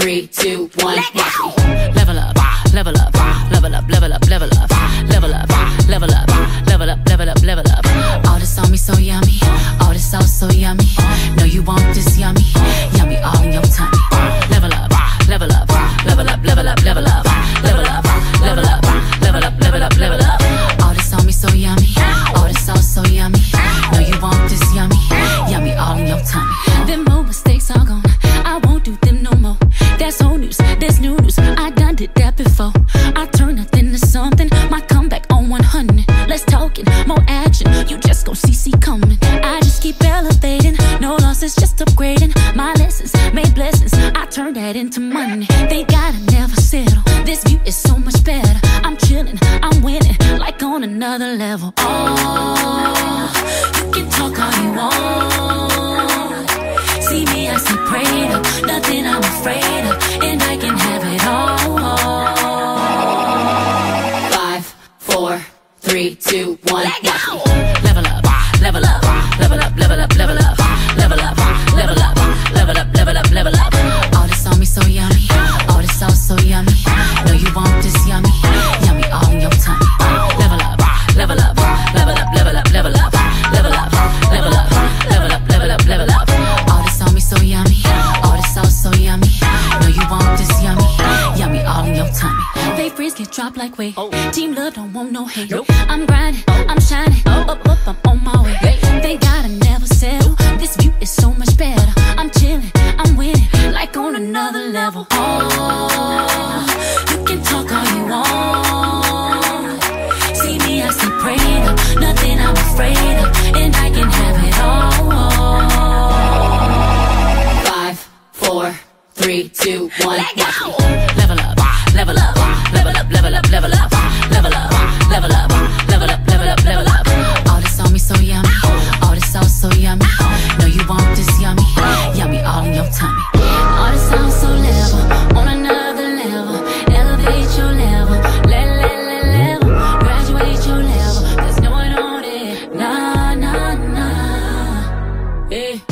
three, two, one. Level up, level up, level up, level up, level up, level up, level up, level up, level up, level up. All this on me so yummy, all this sauce so yummy. No, you want this yummy, yummy all in your tummy. I into money. They gotta never settle. This view is so much better. I'm chilling. I'm winning. Like on another level. Oh, you can talk all you want. See me, I see prayed up. Nothing I'm afraid of. And I can have it all. Five, four, three, two, one, watch me. Tummy. They freeze, get dropped like weight. Oh. Team love don't want no hate. I'm grinding, I'm shining. Up, up, up, I'm on my way. They gotta never settle. This view is so much better. I'm chilling, I'm winning, like on another level. Oh, you can talk all you want. See me, I see prayed up. Nothing I'm afraid of, and I can have it all. Five, four, three, two, one, watch me. Eh.